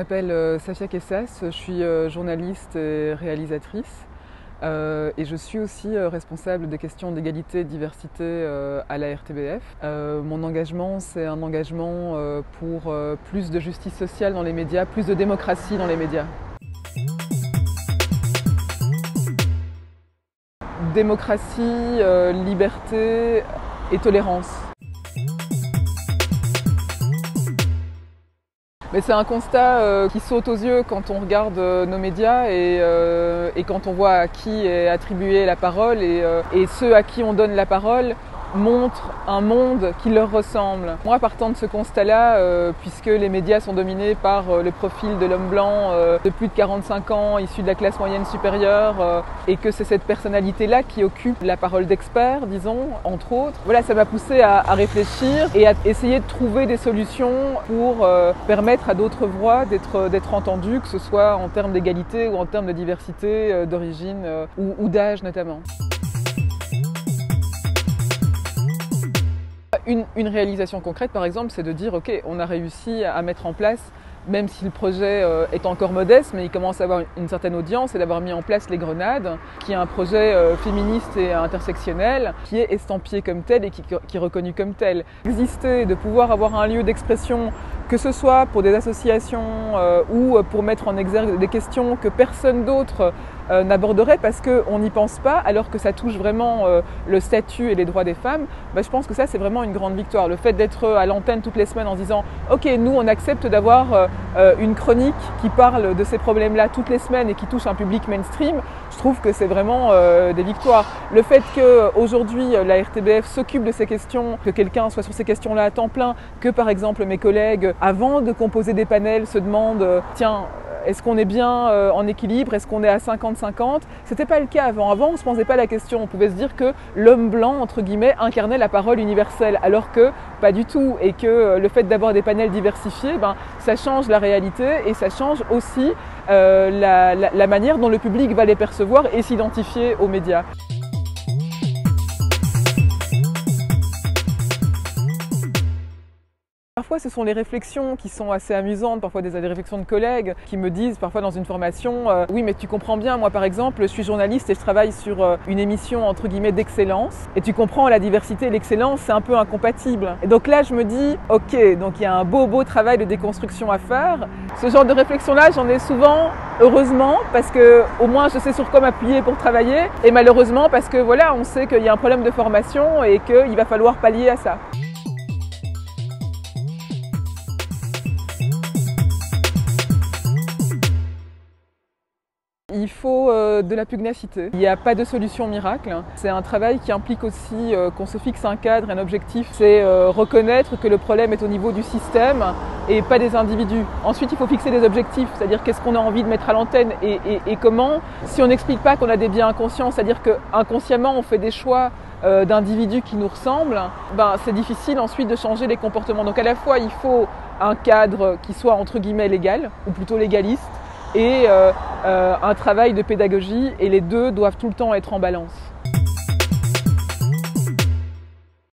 m'appelle euh, Safia Kessas, je suis euh, journaliste et réalisatrice. Euh, et je suis aussi responsable des questions d'égalité et diversité à la RTBF. mon engagement, c'est un engagement pour plus de justice sociale dans les médias, plus de démocratie dans les médias. Démocratie, liberté et tolérance. Mais c'est un constat euh, qui saute aux yeux quand on regarde euh, nos médias euh, et, quand on voit à qui est attribuée la parole et, et ceux à qui on donne la parole montrent un monde qui leur ressemble. Moi, partant de ce constat-là, euh, puisque les médias sont dominés par euh, le profil de l'homme blanc euh, de plus de 45 ans, issu de la classe moyenne supérieure, et que c'est cette personnalité-là qui occupe la parole d'expert, disons, entre autres, voilà, ça m'a poussé à, à, réfléchir et à essayer de trouver des solutions pour permettre à d'autres voix d'être entendues, que ce soit en termes d'égalité ou en termes de diversité d'origine ou, ou d'âge notamment. Une, réalisation concrète, par exemple, c'est de dire, OK, on a réussi à mettre en place, même si le projet euh, est encore modeste, mais il commence à avoir une certaine audience, et d'avoir mis en place Les Grenades, qui est un projet euh, féministe et intersectionnel, qui est estampillé comme tel et qui, est reconnu comme tel. Exister, de pouvoir avoir un lieu d'expression, que ce soit pour des associations euh, ou pour mettre en exergue des questions que personne d'autre euh, n'aborderait parce qu'on n'y pense pas, alors que ça touche vraiment euh, le statut et les droits des femmes, bah, je pense que ça c'est vraiment une grande victoire. Le fait d'être à l'antenne toutes les semaines en disant ok nous on accepte d'avoir euh, une chronique qui parle de ces problèmes-là toutes les semaines et qui touche un public mainstream, je trouve que c'est vraiment des victoires. Le fait qu'aujourd'hui la RTBF s'occupe de ces questions, que quelqu'un soit sur ces questions-là à temps plein, que par exemple mes collègues avant de composer des panels se demandent tiens est-ce qu'on est bien euh, en équilibre Est-ce qu'on est à 50-50 C'était pas le cas avant. Avant, on se posait pas la question. On pouvait se dire que l'homme blanc, entre guillemets, incarnait la parole universelle, alors que pas du tout. Et que euh, le fait d'avoir des panels diversifiés, ben, ça change la réalité et ça change aussi euh, la manière dont le public va les percevoir et s'identifier aux médias. Parfois, ce sont les réflexions qui sont assez amusantes, parfois des, réflexions de collègues qui me disent, parfois dans une formation, euh, oui, mais tu comprends bien, moi par exemple, je suis journaliste et je travaille sur euh, une émission entre guillemets d'excellence, et tu comprends la diversité et l'excellence, c'est un peu incompatible. Et donc là, je me dis, ok, donc il y a un beau, beau travail de déconstruction à faire. Ce genre de réflexion-là, j'en ai souvent, heureusement, parce que au moins je sais sur quoi m'appuyer pour travailler, et malheureusement parce que voilà, on sait qu'il y a un problème de formation et qu'il va falloir pallier à ça. Il faut euh, de la pugnacité. Il n'y a pas de solution miracle. C'est un travail qui implique aussi euh, qu'on se fixe un cadre, un objectif. C'est euh, reconnaître que le problème est au niveau du système et pas des individus. Ensuite, il faut fixer des objectifs, c'est-à-dire qu'est-ce qu'on a envie de mettre à l'antenne et, comment. Si on n'explique pas qu'on a des biens inconscients, c'est-à-dire qu'inconsciemment on fait des choix d'individus qui nous ressemblent, ben, c'est difficile ensuite de changer les comportements. Donc à la fois, il faut un cadre qui soit entre guillemets légal, ou plutôt légaliste, et un travail de pédagogie et les deux doivent tout le temps être en balance.